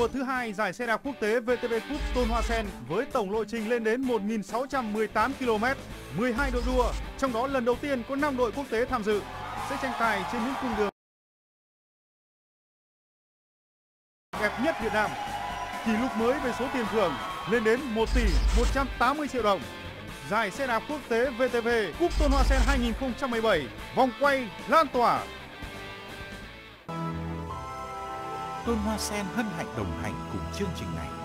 Mùa thứ hai giải xe đạp quốc tế VTV Cup Tôn Hoa Sen với tổng lộ trình lên đến 1.618 km, 12 đội đua, trong đó lần đầu tiên có 5 đội quốc tế tham dự, sẽ tranh tài trên những cung đường đẹp nhất Việt Nam. Kỷ lục mới về số tiền thưởng lên đến 1 tỷ 180 triệu đồng. Giải xe đạp quốc tế VTV Cúp Tôn Hoa Sen 2017, vòng quay lan tỏa Tôn Hoa Sen hân hạnh đồng hành cùng chương trình này.